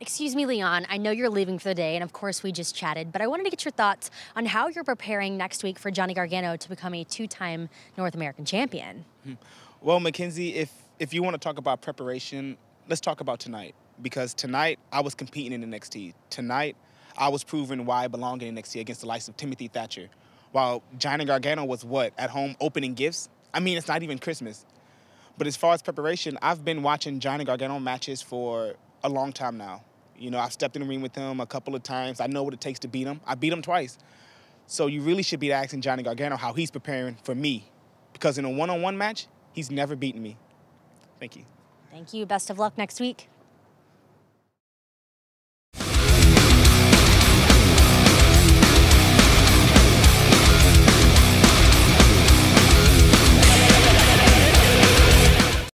Excuse me, Leon. I know you're leaving for the day, and of course, we just chatted, but I wanted to get your thoughts on how you're preparing next week for Johnny Gargano to become a two time North American champion. Hmm. Well, McKenzie, if, if you want to talk about preparation, let's talk about tonight. Because tonight, I was competing in NXT. Tonight, I was proving why I belong in NXT against the likes of Timothy Thatcher. While Johnny Gargano was what? At home opening gifts? I mean, it's not even Christmas. But as far as preparation, I've been watching Johnny Gargano matches for a long time now. You know, I've stepped in the ring with him a couple of times. I know what it takes to beat him. I beat him twice. So you really should be asking Johnny Gargano how he's preparing for me. Because in a one on one match, he's never beaten me. Thank you. Thank you. Best of luck next week.